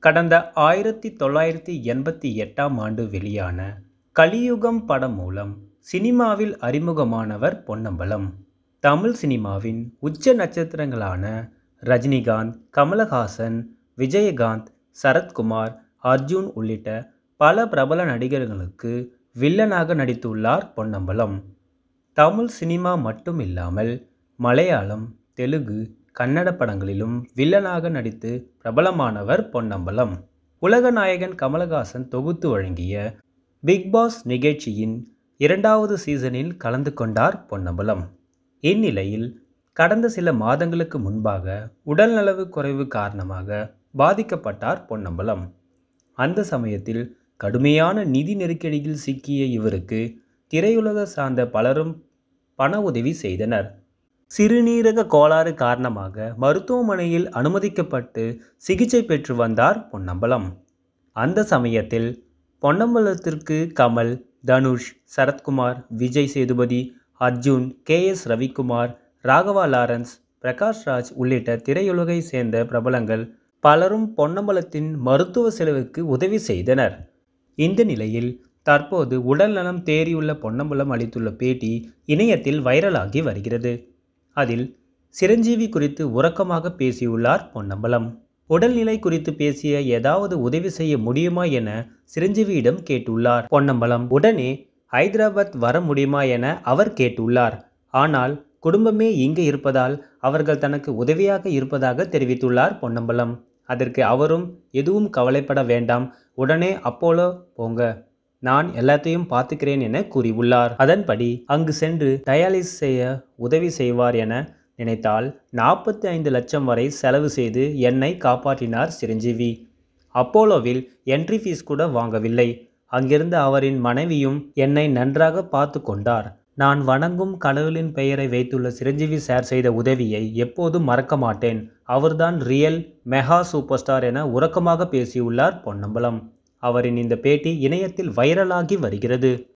கடந்த ஆயிரத்தி தொள்ளாயிரத்தி எண்பத்தி எட்டாம் ஆண்டு வெளியான கலியுகம் படம் மூலம் சினிமாவில் அறிமுகமானவர் பொன்னம்பலம். தமிழ் சினிமாவின் உச்ச நட்சத்திரங்களான ரஜினிகாந்த் கமலஹாசன் விஜயகாந்த் சரத்குமார் அர்ஜுன் உள்ளிட்ட பல பிரபல நடிகர்களுக்கு வில்லனாக நடித்துள்ளார் பொன்னம்பலம். தமிழ் சினிமா மட்டும் இல்லாமல் மலையாளம் தெலுங்கு கன்னட படங்களிலும் வில்லனாக நடித்து பிரபலமானவர் பொன்னம்பலம். உலகநாயகன் கமலஹாசன் தொகுத்து வழங்கிய பிக் பாஸ் நிகழ்ச்சியின் இரண்டாவது சீசனில் கலந்து கொண்டார் பொன்னம்பலம். இந்நிலையில் கடந்த சில மாதங்களுக்கு முன்பாக உடல்நலவு குறைவு காரணமாக பாதிக்கப்பட்டார் பொன்னம்பலம். அந்த சமயத்தில் கடுமையான நிதி நெருக்கடியில் சிக்கிய இவருக்கு திரையுலக சார்ந்த பலரும் பண உதவி செய்தனர். சிறுநீரக கோளாறு காரணமாக மருத்துவமனையில் அனுமதிக்கப்பட்டு சிகிச்சை பெற்று வந்தார் பொன்னம்பலம். அந்த சமயத்தில் பொன்னம்பலத்திற்கு Kamal Dhanush Sarathkumar Vijay Sethupathi Arjun K S Ravikumar Raghava Lawrence Prakash Raj உள்ளிட்ட திரையுலகை சேர்ந்த பிரபலங்கள் பலரும் பொன்னம்பலத்தின் மருத்துவ செலவுக்கு உதவி செய்தனர். இந்த நிலையில் தற்போது உடல்நலம் தேறியுள்ள பொன்னம்பலம் அளித்துள்ள பேட்டி இணையத்தில் வைரலாகி வருகிறது. அதில் சிரஞ்சீவி குறித்து உறக்கமாக பேசியுள்ளார் பொன்னம்பலம். உடல்நிலை குறித்து பேசிய ஏதாவது உதவி செய்ய முடியுமா என சிரஞ்சீவியிடம் கேட்டுள்ளார் பொன்னம்பலம். உடனே ஹைதராபாத் வர முடியுமா என அவர் கேட்டுள்ளார். ஆனால் குடும்பமே இங்கு இருப்பதால் அவர்கள் தனக்கு உதவியாக இருப்பதாக தெரிவித்துள்ளார் பொன்னம்பலம். அதற்கு அவரும் எதுவும் கவலைப்பட வேண்டாம். உடனே அப்போலோ போங்க. நான் எல்லாத்தையும் பார்த்துக்கிறேன் என கூறியுள்ளார். அதன்படி அங்கு சென்று டயாலிஸ் செய்ய உதவி செய்வார் என நினைத்தால் நாற்பத்தி ஐந்து லட்சம் வரை செலவு செய்து என்னை காப்பாற்றினார் சிரஞ்சீவி. அப்போலோவில் என்ட்ரி ஃபீஸ் கூட வாங்கவில்லை. அங்கிருந்த அவரின் மனைவியும் என்னை நன்றாக பார்த்து கொண்டார். நான் வணங்கும் கடவுளின் பெயரை வைத்துள்ள சிரஞ்சீவி சார் செய்த உதவியை எப்போதும் மறக்க மாட்டேன். அவர்தான் ரியல் மெகா சூப்பர் ஸ்டார் என உறக்கமாக பேசியுள்ளார் பொன்னம்பலம். அவரின் இந்த பேட்டி இணையத்தில் வைரலாகி வருகிறது.